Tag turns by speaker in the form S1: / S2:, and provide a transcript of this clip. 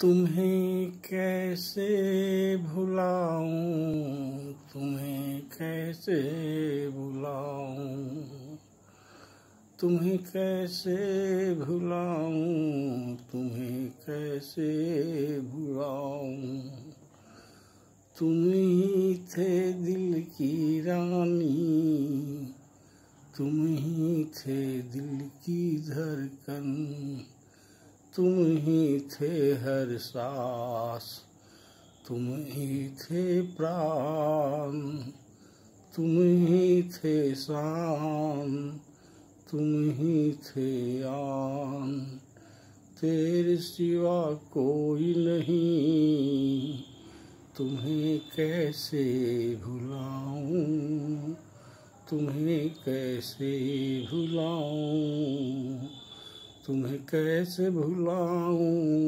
S1: तुम्हें कैसे भुलाऊं? तुम्हें कैसे भुलाऊं? तुम्हें कैसे भुलाऊं? तुम्हें कैसे भुलाऊं? तुम ही थे दिल की रानी। तुम ही थे दिल की धड़कन। तुम ही थे हर सांस, तुम ही थे प्राण, तुम ही थे शान, तुम ही थे आन। तेरे सिवा कोई नहीं, तुम्हें कैसे भुलाऊं, तुम्हें कैसे भुलाऊं? तुम्हें कैसे भुलाऊं?